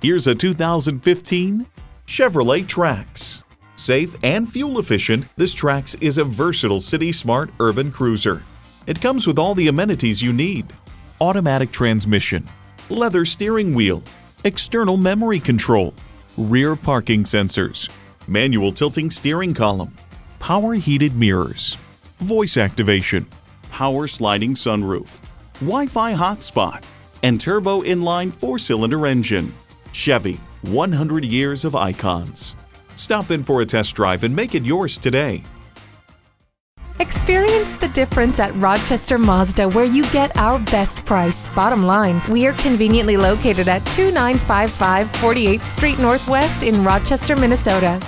Here's a 2015 Chevrolet Trax. Safe and fuel efficient, this Trax is a versatile city smart urban cruiser. It comes with all the amenities you need automatic transmission, leather steering wheel, external memory control, rear parking sensors, manual tilting steering column, power heated mirrors, voice activation, power sliding sunroof, Wi Fi hotspot, and turbo inline four cylinder engine. Chevy, 100 years of icons. Stop in for a test drive and make it yours today. Experience the difference at Rochester Mazda, where you get our best price. Bottom line, we are conveniently located at 2955 48th Street Northwest in Rochester, Minnesota.